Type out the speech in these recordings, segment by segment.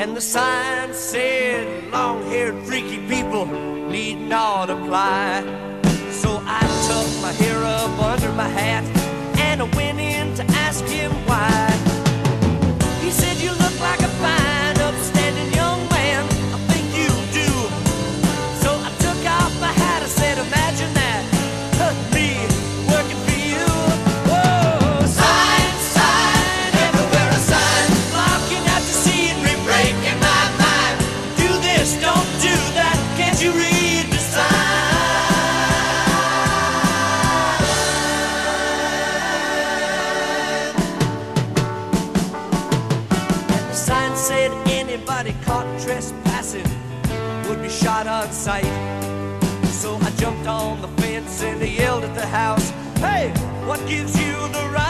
and the sign said long-haired freaky people need not apply. So I tucked my hair up under my hat and I went in. Anybody caught trespassing would be shot on sight. So I jumped on the fence and I yelled at the house, Hey, what gives you the right?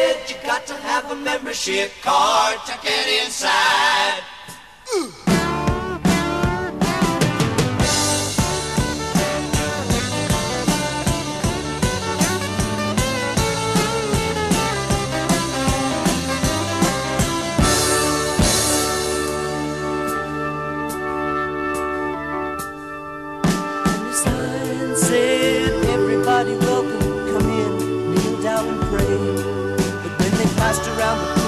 you got to have a membership card to get inside. Ooh. Said, everybody welcome, come in, kneel down and pray passed around the